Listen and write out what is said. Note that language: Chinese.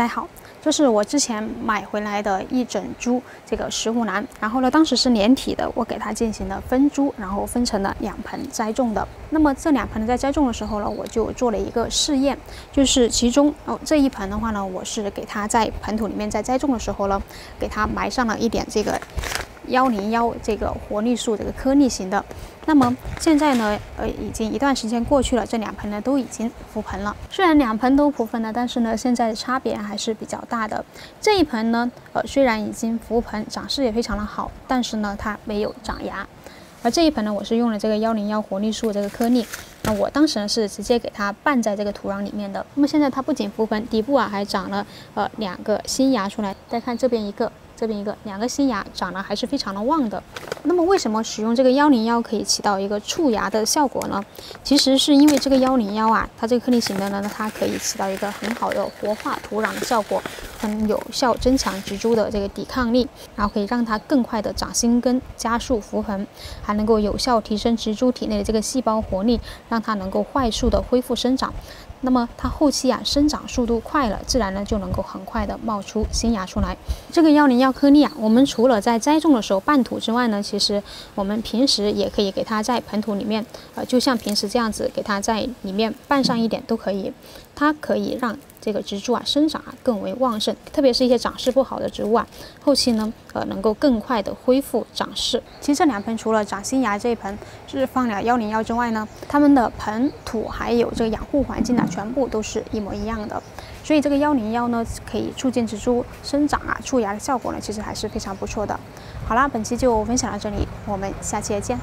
栽好。这是我之前买回来的一整株这个石斛兰，然后呢，当时是连体的，我给它进行了分株，然后分成了两盆栽种的。那么这两盆在栽种的时候呢，我就做了一个试验，就是其中哦这一盆的话呢，我是给它在盆土里面在栽种的时候呢，给它埋上了一点这个。幺零幺这个活力素这个颗粒型的，那么现在呢，呃，已经一段时间过去了，这两盆呢都已经浮盆了。虽然两盆都浮盆了，但是呢，现在差别还是比较大的。这一盆呢，呃，虽然已经浮盆，长势也非常的好，但是呢，它没有长芽。而这一盆呢，我是用了这个幺零幺活力素这个颗粒，那我当时呢是直接给它拌在这个土壤里面的。那么现在它不仅浮盆，底部啊还长了呃两个新芽出来。再看这边一个。这边一个两个新芽长得还是非常的旺的。那么为什么使用这个幺零幺可以起到一个促芽的效果呢？其实是因为这个幺零幺啊，它这个颗粒型的呢，它可以起到一个很好的活化土壤的效果，很有效增强植株的这个抵抗力，然后可以让它更快的长新根，加速浮盆，还能够有效提升植株体内的这个细胞活力，让它能够快速的恢复生长。那么它后期啊生长速度快了，自然呢就能够很快的冒出新芽出来。这个幺零幺颗粒啊，我们除了在栽种的时候拌土之外呢，其实我们平时也可以给它在盆土里面，呃，就像平时这样子给它在里面拌上一点都可以。它可以让这个植株啊生长啊更为旺盛，特别是一些长势不好的植物啊，后期呢呃能够更快的恢复长势。其实这两盆除了长新芽这一盆是放了幺零幺之外呢，它们的盆土还有这个养护环境啊全部都是一模一样的。所以这个幺零幺呢可以促进植株生长啊促芽的效果呢其实还是非常不错的。好啦，本期就分享到这里，我们下期再见。